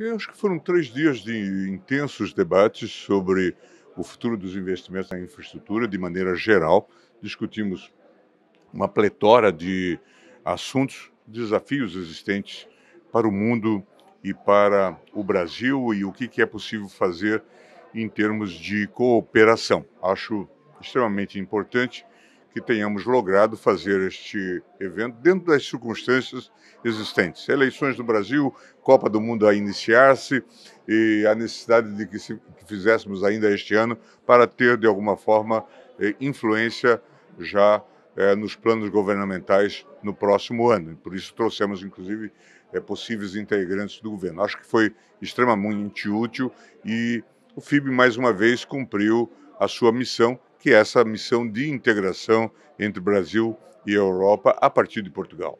Eu acho que foram três dias de intensos debates sobre o futuro dos investimentos na infraestrutura de maneira geral. Discutimos uma pletora de assuntos, desafios existentes para o mundo e para o Brasil e o que é possível fazer em termos de cooperação. Acho extremamente importante que tenhamos logrado fazer este evento dentro das circunstâncias existentes. Eleições no Brasil, Copa do Mundo a iniciar-se e a necessidade de que, se, que fizéssemos ainda este ano para ter, de alguma forma, eh, influência já eh, nos planos governamentais no próximo ano. Por isso trouxemos, inclusive, eh, possíveis integrantes do governo. Acho que foi extremamente útil e o FIB, mais uma vez, cumpriu a sua missão, que é essa missão de integração entre Brasil e Europa a partir de Portugal.